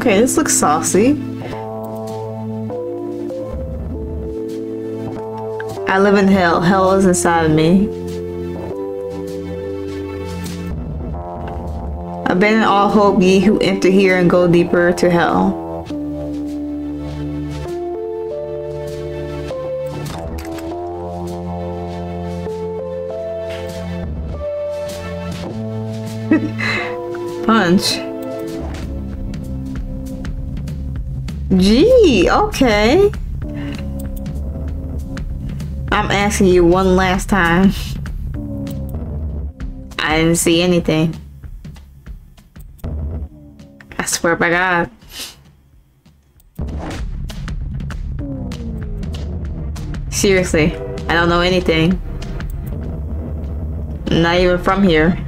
Okay, this looks saucy. I live in hell. Hell is inside of me. Abandon all hope, ye who enter here, and go deeper to hell. Punch. Gee, okay. I'm asking you one last time. I didn't see anything. I swear by God. Seriously, I don't know anything. I'm not even from here.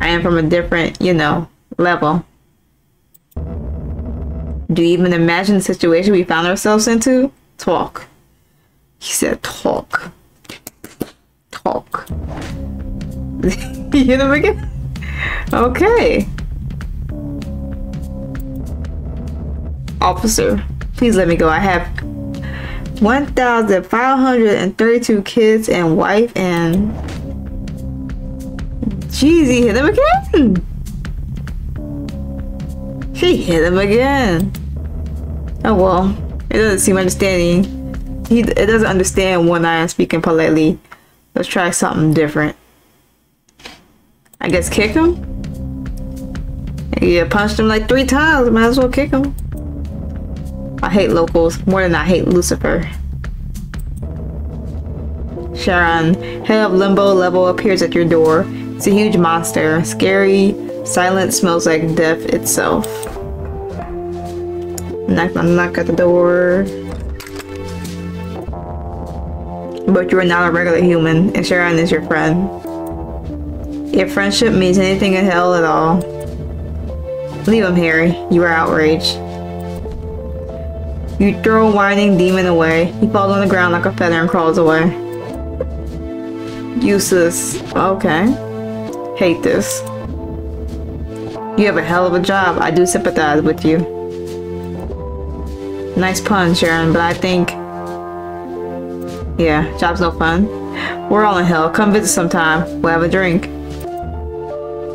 I am from a different, you know, level. Do you even imagine the situation we found ourselves into? Talk. He said talk. Talk. you hit him again? Okay. Officer, please let me go. I have 1,532 kids and wife and... Jeez, hit him again! She hit him again. Oh well, it doesn't seem understanding. He it doesn't understand when I am speaking politely. Let's try something different. I guess kick him? Yeah, punched him like three times. Might as well kick him. I hate locals more than I hate Lucifer. Charon, head of limbo level appears at your door. It's a huge monster. Scary, silent, smells like death itself. Knock, knock at the door. But you are not a regular human, and Charon is your friend. If friendship means anything in hell at all, leave him, Harry. You are outraged. You throw a whining demon away. He falls on the ground like a feather and crawls away. Useless. Okay. Hate this. You have a hell of a job. I do sympathize with you. Nice pun, Charon, but I think... Yeah, job's no fun. We're all in hell. Come visit sometime. We'll have a drink.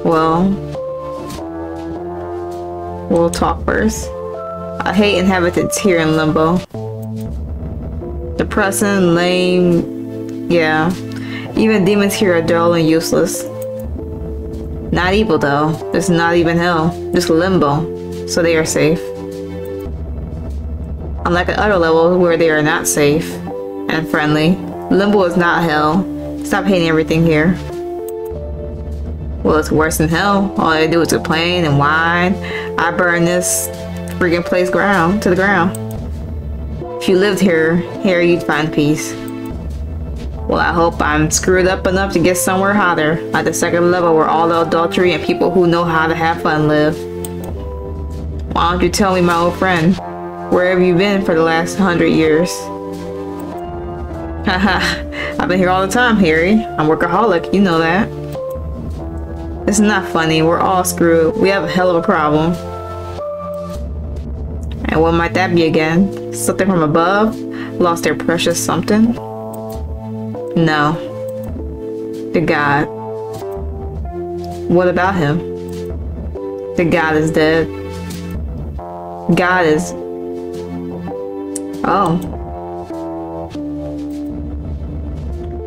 Well... We'll talk first. I hate inhabitants here in Limbo. Depressing, lame... Yeah. Even demons here are dull and useless. Not evil though. It's not even hell. Just limbo. So they are safe. Unlike at other levels where they are not safe and friendly, limbo is not hell. Stop hating everything here. Well, it's worse than hell. All I do is complain and whine. I burn this freaking place ground to the ground. If you lived here, here you'd find peace. Well, I hope I'm screwed up enough to get somewhere hotter, like the second level where all the adultery and people who know how to have fun live. Why don't you tell me, my old friend? Where have you been for the last hundred years? Haha, I've been here all the time, Harry. I'm workaholic, you know that. It's not funny, we're all screwed. We have a hell of a problem. And what might that be again? Something from above? Lost their precious something? No. The God. What about him? The God is dead. God is... Oh.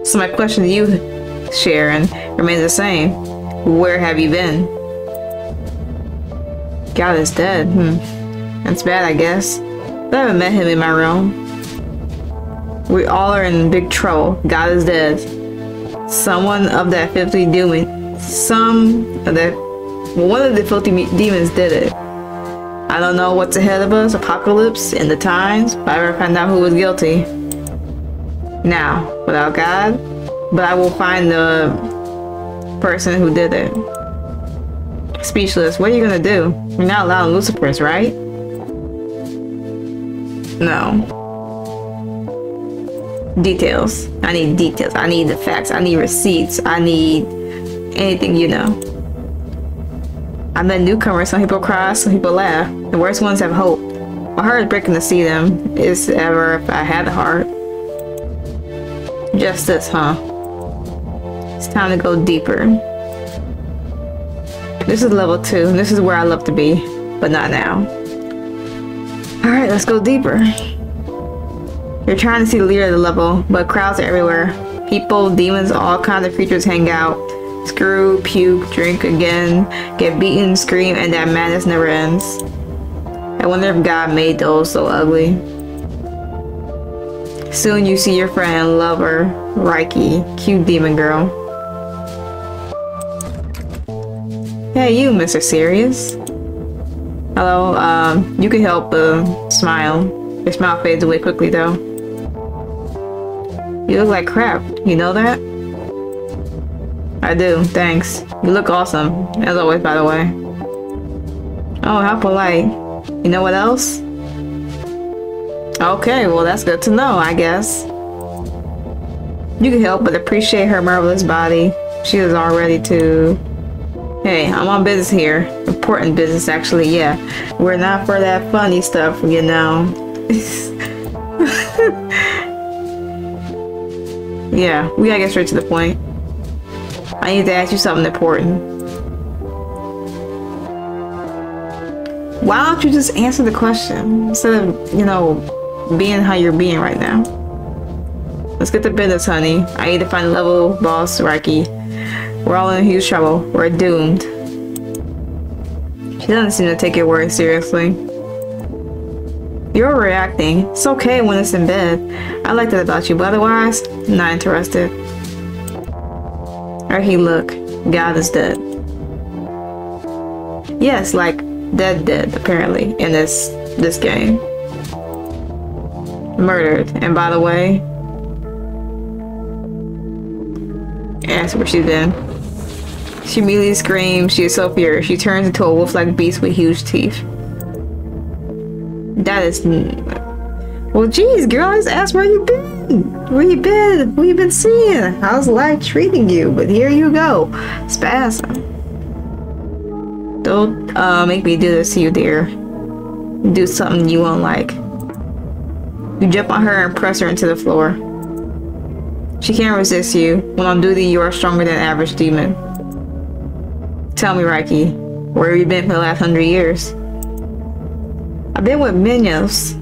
So my question to you, Charon, remains the same. Where have you been? God is dead. Hmm. That's bad, I guess. But I haven't met him in my realm. We all are in big trouble. God is dead. Someone of that filthy demon, some of that, one of the filthy demons did it. I don't know what's ahead of us, apocalypse, in the times, but I better find out who was guilty. Now, without God, but I will find the person who did it. Speechless, what are you gonna do? You're not allowed Lucifer's, right? No. Details. I need details. I need the facts. I need receipts. I need anything you know. I met newcomers, some people cry, some people laugh. The worst ones have hope. My heart is breaking to see them, is ever if I had a heart. Just this, huh? It's time to go deeper. This is level 2. This is where I love to be, but not now. Alright, let's go deeper. You're trying to see the leader of the level, but crowds are everywhere. People, demons, all kinds of creatures hang out. Screw, puke, drink again, get beaten, scream, and that madness never ends. I wonder if God made those so ugly. Soon you see your friend, lover, Reiki, cute demon girl. Hey you, Mr. Serious. Hello, um, you can help uh, smile. Your smile fades away quickly though. You look like crap, you know that? I do, thanks. You look awesome, as always, by the way. Oh, how polite. You know what else? Okay, well that's good to know, I guess. You can help but appreciate her marvelous body. She is all ready to... Hey, I'm on business here. Important business, actually, yeah. We're not for that funny stuff, you know. yeah, we gotta get straight to the point. I need to ask you something important. Why don't you just answer the question instead of, you know, being how you're being right now? Let's get to business, honey. I need to find level boss Reiki. We're all in huge trouble. We're doomed. She doesn't seem to take your words seriously. You're reacting. It's okay when it's in bed. I like that about you, but otherwise, not interested. Or he look, God is dead. Yes, like dead dead apparently in this this game. Murdered. And by the way, that's where she's been. She immediately screams, she is so furious. She turns into a wolf-like beast with huge teeth. That is me. well, geez, girl, I just asked where you been. Where you been? What you been seeing? How's life treating you? But here you go. Spasm. Don't uh, make me do this to you, dear. Do something you won't like. You jump on her and press her into the floor. She can't resist you. When on duty, you are stronger than average demon. Tell me, Reiki, where have you been for the last hundred years? I've been with Minos.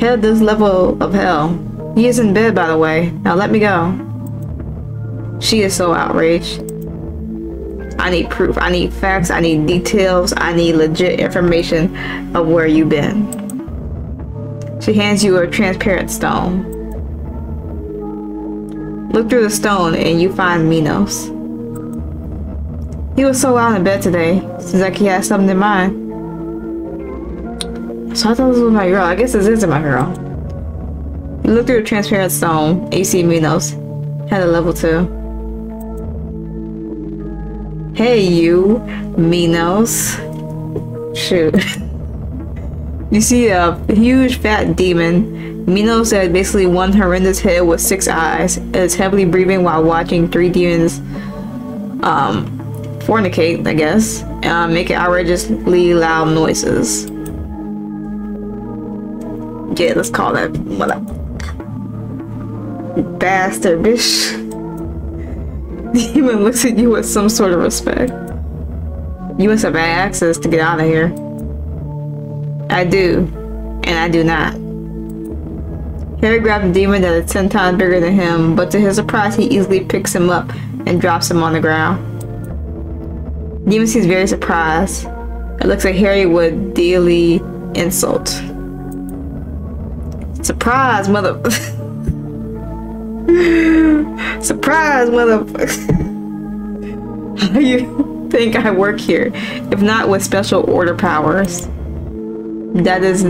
Head this level of hell. He is in bed, by the way. Now let me go. She is so outraged. I need proof. I need facts. I need details. I need legit information of where you've been. She hands you a transparent stone. Look through the stone and you find Minos. He was so out in bed today. Seems like he has something in mind. So I thought this was my girl. I guess this isn't my girl. You look through the transparent stone. AC Minos. Had a level 2. Hey you, Minos. Shoot. you see a huge fat demon. Minos had basically one horrendous head with six eyes. It is heavily breathing while watching three demons um, fornicate, I guess, uh, making outrageously loud noises. Yeah, let's call that mother bastard bitch. Demon looks at you with some sort of respect. You must have access to get out of here. I do, and I do not. Harry grabs a demon that is ten times bigger than him, but to his surprise, he easily picks him up and drops him on the ground. Demon seems very surprised. It looks like Harry would dearly insult. Surprise, mother. Surprise, mother. How do you think I work here? If not with special order powers. That is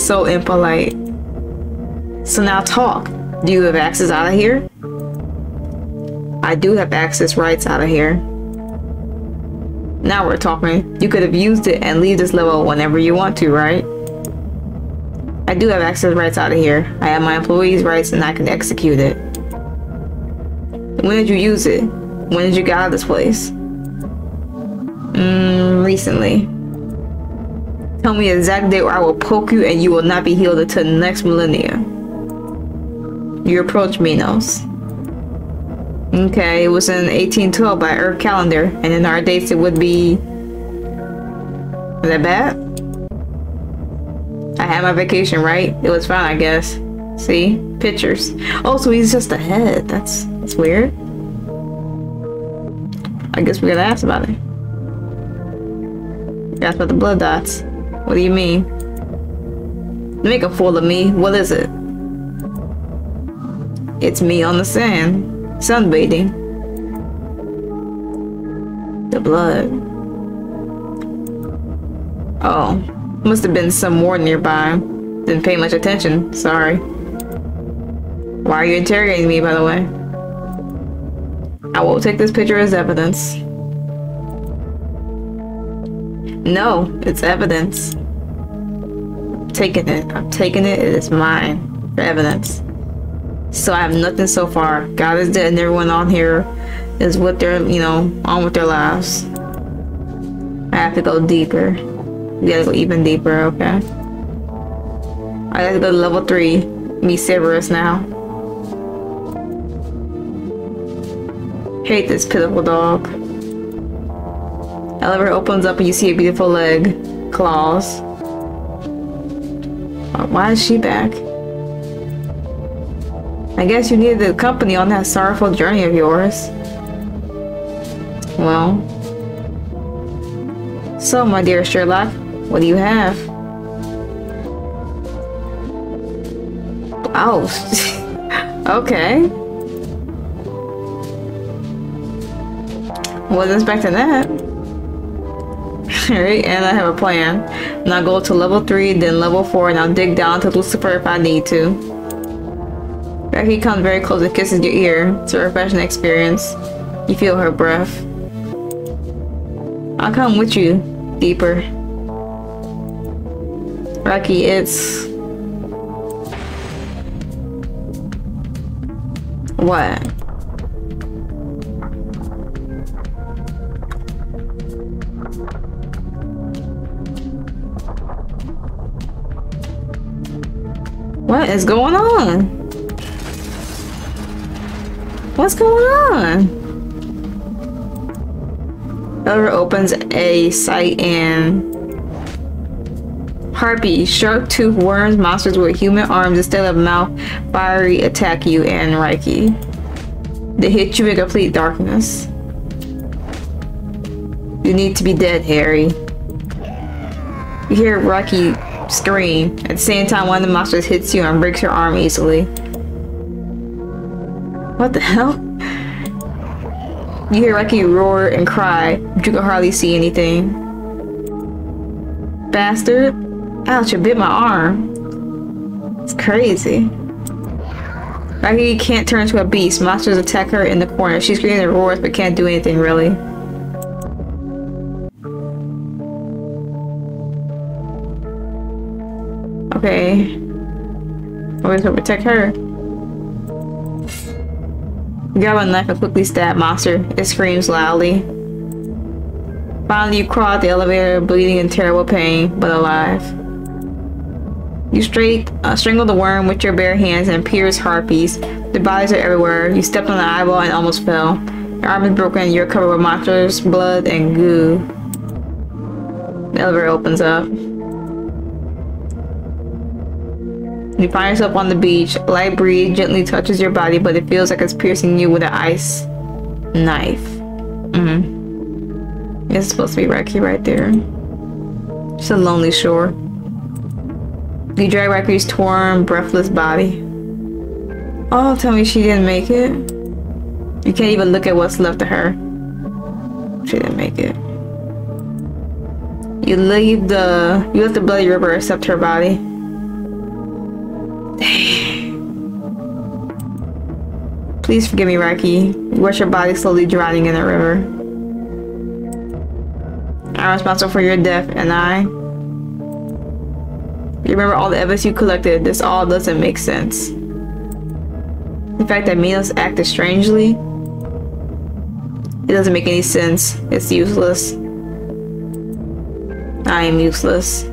so impolite. So now talk. Do you have access out of here? I do have access rights out of here. Now we're talking. You could have used it and leave this level whenever you want to, right? I do have access rights out of here. I have my employees' rights and I can execute it. When did you use it? When did you get out of this place? Mm, recently. Tell me the exact date or I will poke you and you will not be healed until next millennia. You approach Minos. Okay, it was in 1812 by Earth calendar, and in our dates it would be... Is that bad? I had my vacation, right? It was fine, I guess. See? Pictures. Oh, so he's just a head. That's, that's weird. I guess we gotta ask about it. Ask about the blood dots. What do you mean? Make a fool of me. What is it? It's me on the sand. Sunbathing. The blood. Oh. Must have been some more nearby. Didn't pay much attention. Sorry. Why are you interrogating me, by the way? I will take this picture as evidence. No, it's evidence. I'm taking it. I'm taking it. It is mine. For evidence. So I have nothing so far. God is dead and everyone on here is with their, you know, on with their lives. I have to go deeper. We gotta go even deeper, okay? I go to level 3. Me Cerberus now. Hate this pitiful dog. Elevator opens up and you see a beautiful leg. Claws. Why is she back? I guess you needed the company on that sorrowful journey of yours. Well. So, my dear Sherlock, what do you have? Oh. okay. Wasn't expecting that. Alright, and I have a plan. Now go to level 3, then level 4, and I'll dig down to Lucifer if I need to. Becky comes very close and kisses your ear. It's a refreshing experience. You feel her breath. I'll come with you, deeper. Rocky, it's... What? What is going on? What's going on? Elder opens a site and Harpy, shark-toothed worms, monsters with human arms instead of mouth, fiery attack you and Reiki. They hit you in complete darkness. You need to be dead, Harry. You hear Reiki scream. At the same time, one of the monsters hits you and breaks your arm easily. What the hell? You hear Reiki roar and cry, but you can hardly see anything. Bastard. Ouch, you bit my arm. It's crazy. Reiki can't turn into a beast. Monsters attack her in the corner. She screams and roars, but can't do anything really. Okay. Always to protect her. Grab a knife and quickly stab monster. It screams loudly. Finally, you crawl out the elevator, bleeding in terrible pain, but alive. You straight uh, strangle the worm with your bare hands and pierce harpies. The bodies are everywhere. You stepped on the eyeball and almost fell. Your arm is broken. You're covered with monsters, blood, and goo. The elevator opens up. You find yourself on the beach. Light breeze gently touches your body, but it feels like it's piercing you with an ice knife. Mm. It's supposed to be Reiki right there. It's a lonely shore. You drag Reiki's torn, breathless body. Oh, tell me she didn't make it. You can't even look at what's left of her. She didn't make it. You leave the you let the bloody river accept her body. Please forgive me, Reiki. Watch your body slowly drowning in the river. I'm responsible for your death, and I... You remember all the evidence you collected. This all doesn't make sense. The fact that Minos acted strangely, it doesn't make any sense. It's useless. I am useless.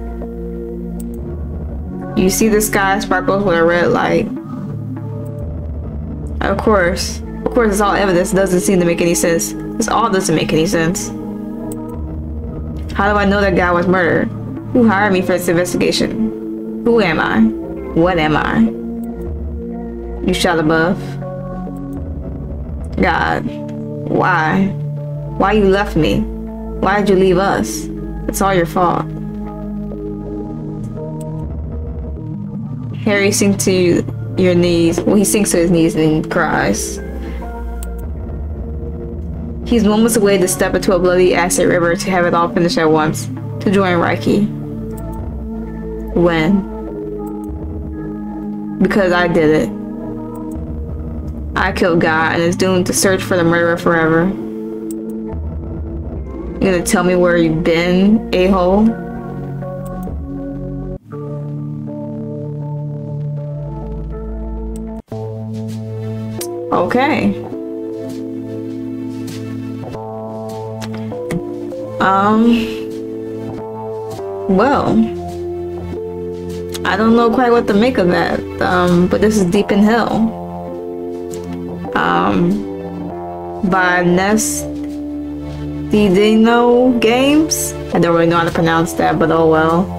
You see the sky sparkles with a red light. Of course. Of course, it's all evidence. It doesn't seem to make any sense. This all doesn't make any sense. How do I know that guy was murdered? Who hired me for this investigation? Who am I? What am I? You shot above. God, why? Why you left me? Why did you leave us? It's all your fault. Harry sinks to your knees. Well, he sinks to his knees and cries. He's moments away to step into a bloody acid river to have it all finished at once. To join Reiki. When? Because I did it. I killed God and is doomed to search for the murderer forever. You gonna tell me where you've been, a-hole? Okay. Um. Well. I don't know quite what to make of that. Um, but this is Deep in Hell. Um, by Nest Dino Games. I don't really know how to pronounce that, but oh well.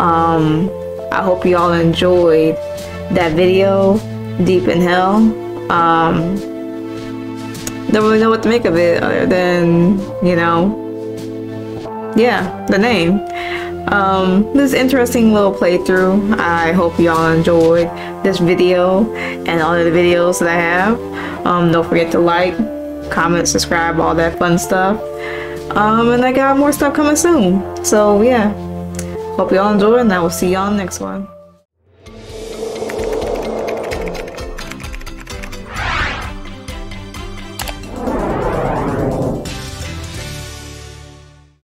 Um, I hope you all enjoyed that video, Deep in Hell. Um, don't really know what to make of it other than, you know, yeah, the name. Um, this interesting little playthrough. I hope y'all enjoyed this video and all of the videos that I have. Um, don't forget to like, comment, subscribe, all that fun stuff. Um, and I got more stuff coming soon. So yeah, hope y'all enjoy and I will see y'all next one.